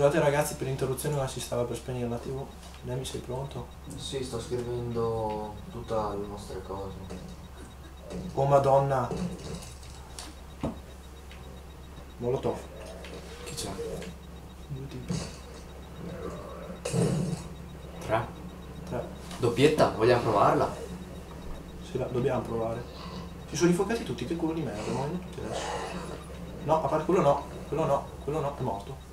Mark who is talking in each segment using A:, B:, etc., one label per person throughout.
A: Scusate ragazzi per l'interruzione ma si stava per spegnere la tv. Nemi sei pronto?
B: Sì, sto scrivendo tutte le nostre cose.
A: Oh madonna! Molotov.
C: Chi c'è?
A: Due tipi.
C: Tre?
A: Tre.
C: Doppietta, vogliamo provarla?
A: Sì, la dobbiamo provare. Si sono infuocati tutti, che culo di merda, muoiono tutti adesso. No, a parte quello no, quello no, quello no, è morto.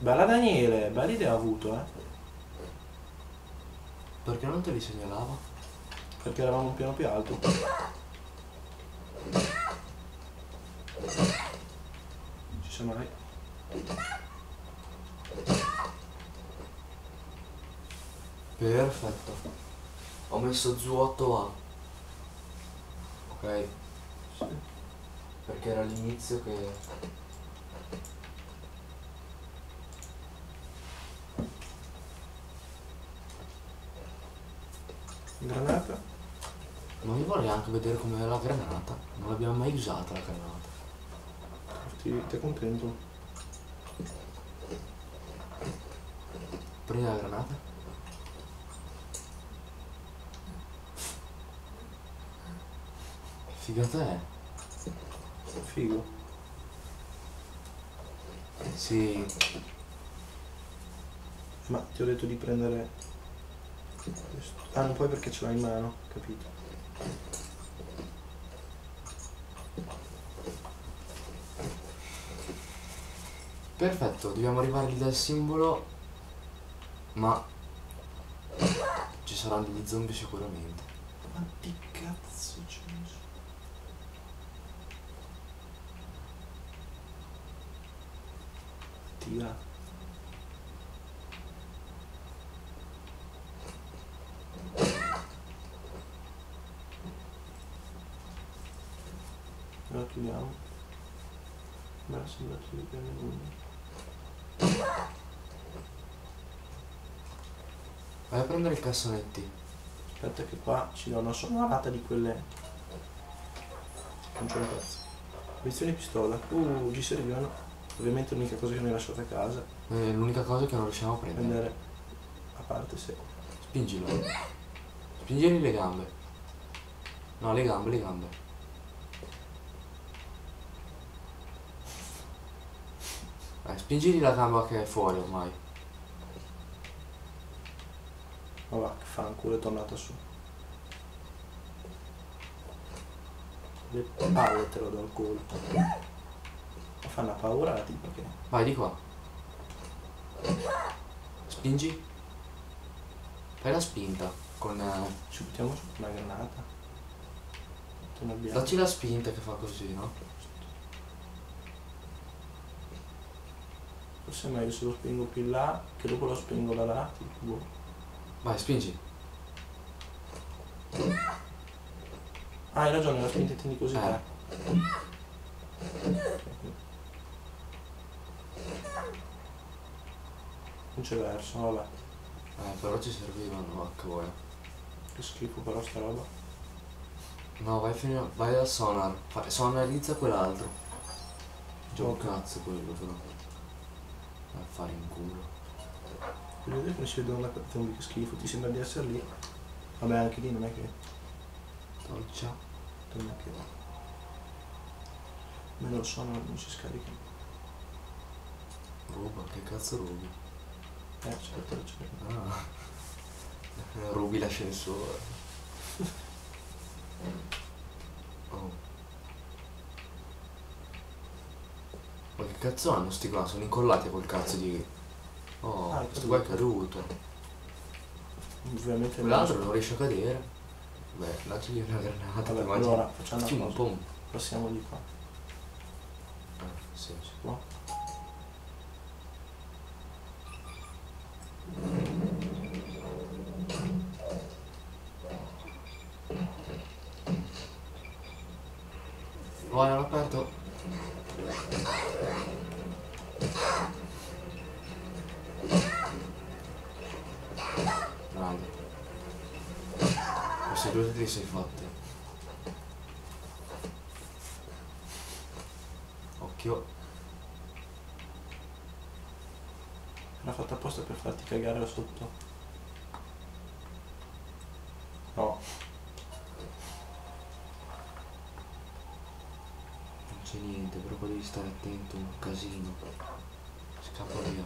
A: Bella Daniele, bella idea ha avuto, eh.
C: Perché non te li segnalava?
A: Perché eravamo un piano più alto. Ci sa mai.
C: Perfetto.
B: Ho messo Zu8A
C: Ok.
A: Sì.
B: perché era l'inizio che...
A: Granata?
C: Vorrei anche vedere com'è la granata. Non l'abbiamo mai usata la granata.
A: Ti, ti contento.
C: Prendi la granata. Figata è?
A: Figo.
C: Sì.
A: Ma ti ho detto di prendere... questo. Ah, non puoi perché ce l'hai in mano, capito?
C: Perfetto, dobbiamo arrivare lì dal simbolo. Ma ci saranno degli zombie sicuramente.
A: Quanti cazzo ne sono? Tira. Ora chiudiamo. Beh, sembra che li prende
C: Vai a prendere i cassonetti.
A: Aspetta che qua ci do una sonorata di quelle. Non c'è un pezzo. Munizioni pistola. Uh, ci servivano. Ovviamente l'unica cosa che mi hai lasciato a casa.
C: È l'unica cosa che non riusciamo a prendere.
A: Prendere a parte se.
C: Spingilo. Spingili le gambe. No, le gambe, le gambe. Eh, spingili la gamba che è fuori ormai.
A: Va, che fanculo è tornata su. Le palle te lo do al culo. Ma fa una paura la tipa che.
C: Vai di qua. Spingi. Fai la spinta. Con. eh,
A: Ci buttiamo su una granata.
C: Dacci la spinta che fa così, no?
A: Forse è meglio se lo spingo più in là, che dopo lo spingo da là, tipo.
C: Vai, spingi.
A: Ah, hai ragione, la spinta intendi così
C: Eh.
A: Non c'è verso, vabbè.
C: Eh, però ci servivano HV.
A: Che schifo però sta roba.
C: No, vai fino. Vai al sonar. Fa- sonarizza quell'altro. Già un cazzo quello però. A fare in culo.
A: Voglio vedere come si vede una zombie, che schifo, ti sembra di essere lì. Vabbè, anche lì non è che.
C: Tolcia.
A: Non è che. Meno lo so, non si scarica.
C: Ruba, che cazzo rubi?
A: Eh, certo, certo.
C: Ah. Rubi l'ascensore. Oh. Ma che cazzo hanno sti qua? Sono incollati a quel cazzo di. Oh,
A: Ah,
C: questo qua è caduto.
A: Ovviamente
C: Quell'altro non riesce a cadere. Beh, lanciagli una granata.
A: Vabbè, allora facciamo una cosa.
C: pum.
A: Passiamo di qua.
C: Ah, sì, sì.
A: Qua.
C: Vai, hanno aperto. Te li sei fatti. Occhio.
A: L'ha fatta apposta per farti cagare là sotto. No,
C: Non c'è niente, però devi stare attento, un casino. Scappa via.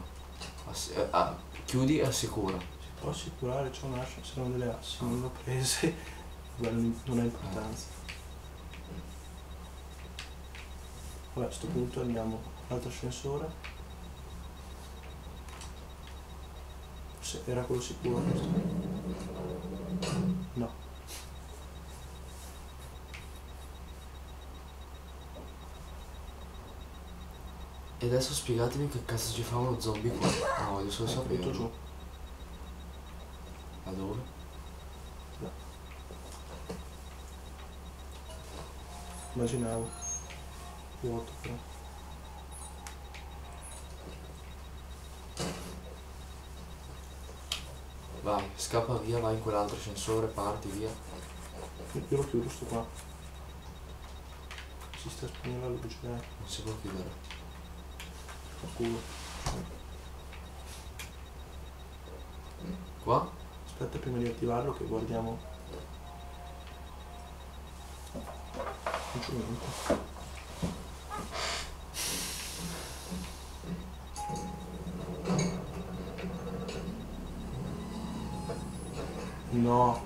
C: Ass- eh, ah, chiudi e assicura.
A: si può assicurare, c'è un ascio, c'erano delle assi, non l'ho prese. Non ha importanza. Vabbè, a questo punto andiamo all'altro ascensore. Se era quello sicuro. No.
C: E adesso spiegatemi che cazzo ci fa uno zombie qua. No, voglio solo saperlo. Da dove?
A: Immaginavo. Vuoto però.
C: Vai, scappa via, vai in quell'altro ascensore, parti via.
A: Io lo chiudo sto qua. Si sta spegnendo la luce, dai.
C: Non si può chiudere.
A: Fa culo.
C: Qua?
A: Aspetta prima di attivarlo che guardiamo. Niente. No.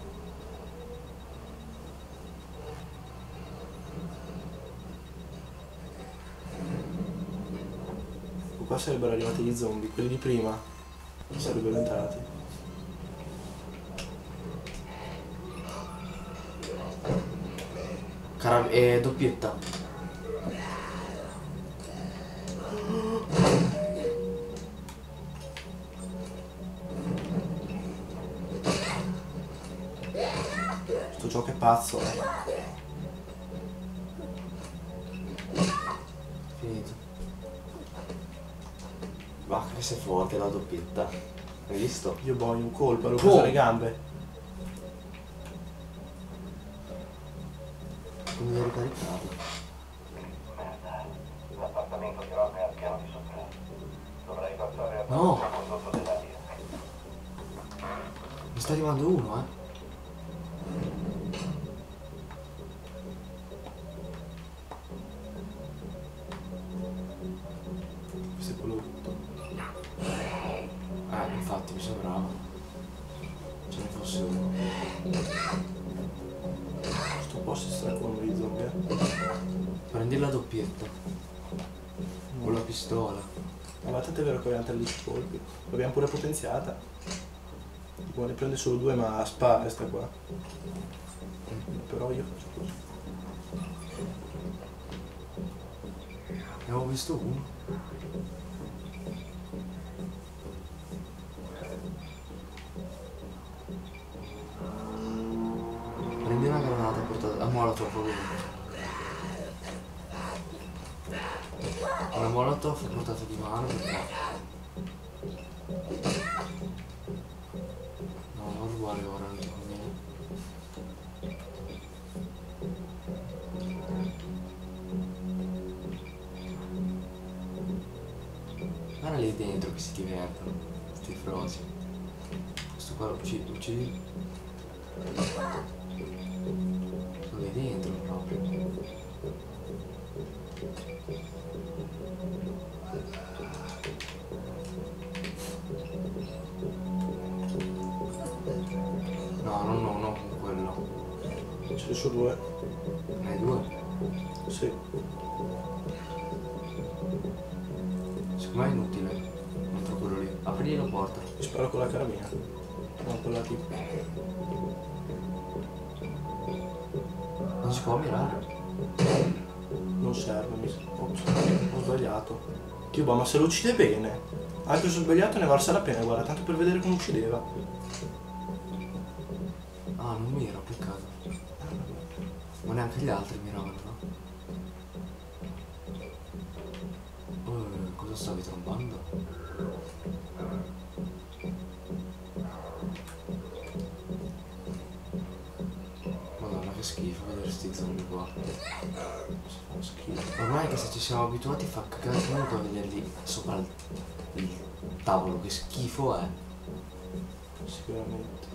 A: Qua sarebbero arrivati gli zombie, quelli di prima sarebbero entrati.
C: Cara- eh, doppietta.
A: Sto gioco è pazzo, eh.
C: Finito. Va, che sei forte la doppietta. Hai visto?
A: Io boh, in un colpo,
C: Boh.
A: preso le gambe.
C: Sta arrivando uno, eh.
A: Questo è quello brutto.
C: Eh, infatti mi sembrava. Ce ne fosse uno.
A: Sto posto si stracolmo di zombie. eh.
C: Prendi la doppietta. Con la pistola.
A: Ma va tanto è vero che abbiamo 13 colpi. L'abbiamo pure potenziata. Tipo ne prende solo due ma spara sta qua. Però io faccio così.
C: Ne avevo visto uno. Prendi una granata portata. A molotov ovviamente. Una molotov portata di mano perché. Che si divertono, sti frosi. Questo qua lo uccidi, uccidi. Sono lì dentro proprio. No, no, no, no, con quello.
A: Ce ne sono due.
C: Ne hai due?
A: Sì.
C: Secondo me è inutile. Aprigli la porta.
A: Ti sparo con la carabina. No, con la tipo.
C: Non si può mirare.
A: Non serve, mi. Ops, ho sbagliato. Boh, ma se lo uccide bene. Anche se ho sbagliato ne valsa la pena, guarda, tanto per vedere come uccideva.
C: Ah, non mira, peccato. Ma neanche gli altri miravano, no? Eh, cosa stavi trombando? Siamo abituati fa cagare comunque a vederli sopra il, il tavolo, che schifo è.
A: Sicuramente.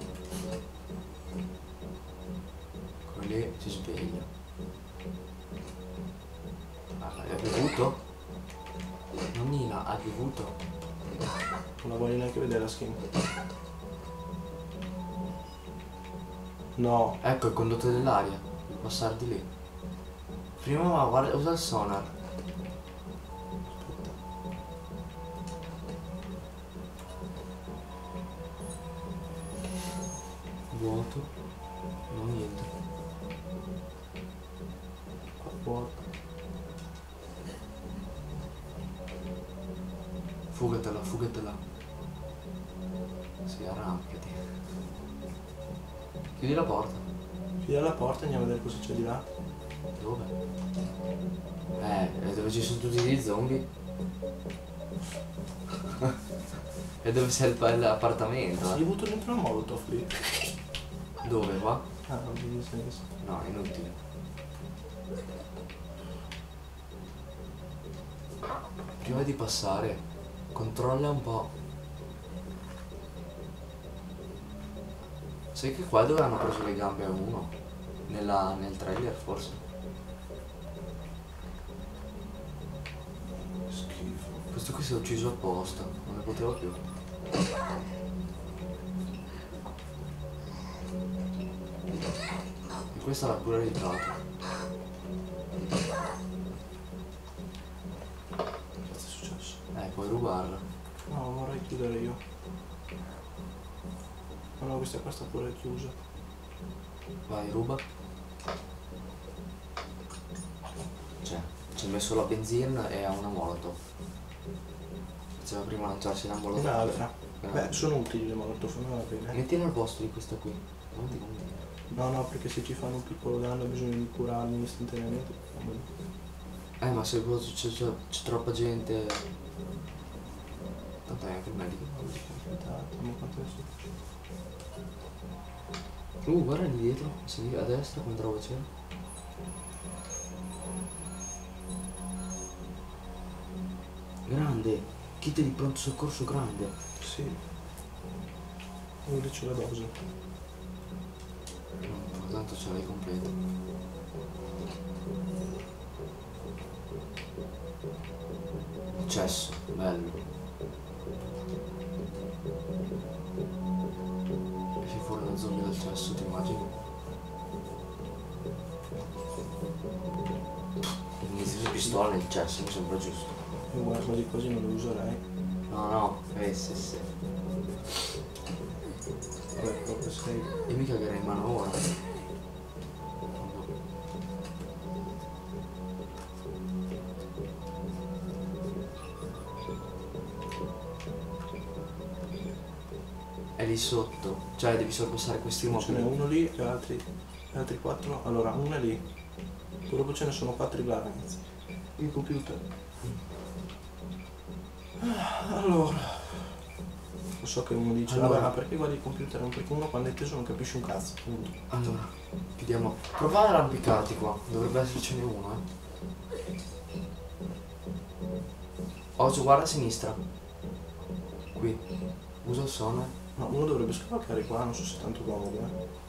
C: Quello lì si sveglia. Ah, hai bevuto? Nonnina, hai bevuto?
A: Non la voglio neanche vedere la skin. No.
C: Ecco il condotto dell'aria, passare di lì. Prima ma guarda, usa il sonar. Vuoto. Non niente.
A: Qua vuoto.
C: Fugatela, fugatela. Sì, arrampicati. Chiudi la porta.
A: Chiudi la porta e andiamo a vedere cosa c'è di là.
C: Dove? Eh, dove ci sono tutti gli zombie? e dove c'è il pa- l'appartamento?
A: Se gli butto dentro una molotov lì.
C: Dove qua?
A: Ah, non mi senso.
C: No, è inutile. Prima di passare, controlla un po'. Sai che qua dove hanno preso le gambe a uno? Nella- nel trailer forse?
A: Schifo.
C: Questo qui si è ucciso apposta, non ne poteva più. Questa l'ha pure aiutato.
A: Cosa è successo?
C: Eh, puoi rubarla.
A: No, vorrei chiudere io. No, no, questa qua sta pure chiusa.
C: Vai, ruba. Cioè, ci ha messo la benzina e ha una molotov. Faceva prima lanciarsi la molotov.
A: Un'altra.
C: Eh.
A: Beh, sono utili le molotov, non va bene.
C: Mettila al posto di questa qui. Non ti conviene.
A: No, no, perché se ci fanno un piccolo danno bisogna di curarmi istantaneamente.
C: Eh, ma se c'è, c'è- c'è troppa gente... Tanto è anche il medico. Uh, guarda lì dietro, a sinistra, a destra, quanta roba c'è. Grande, kit di pronto soccorso grande.
A: Sì. Io dice la dose.
C: Tanto ce l'hai completa. Cesso, bello. Esci fuori da zombie dal cesso, ti immagini? Inizio di pistola nel cesso, mi sembra giusto.
A: Guarda quasi quasi non lo userei.
C: No, no, eh sì sì.
A: Vabbè, proprio sei.
C: Io mi cagherei in mano ora. È lì sotto, cioè devi sorpassare questi
A: Ce n'è
C: mobili.
A: uno lì e altri, altri quattro. Allora, uno è lì. Poi dopo ce ne sono quattro là, ragazzi. Il computer. Ah, Allora. Lo so che uno dice,
C: Allora.
A: ma perché guardi il computer? Perché uno quando è teso non capisce un cazzo. Punto.
C: Allora, chiudiamo. Provate ad arrampicarti qua, dovrebbe essercene uno, eh. Occhio, guarda a sinistra. Qui. Usa il sonar.
A: No, uno dovrebbe scavalcare qua, non so se è tanto comodo, eh.